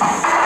Bye.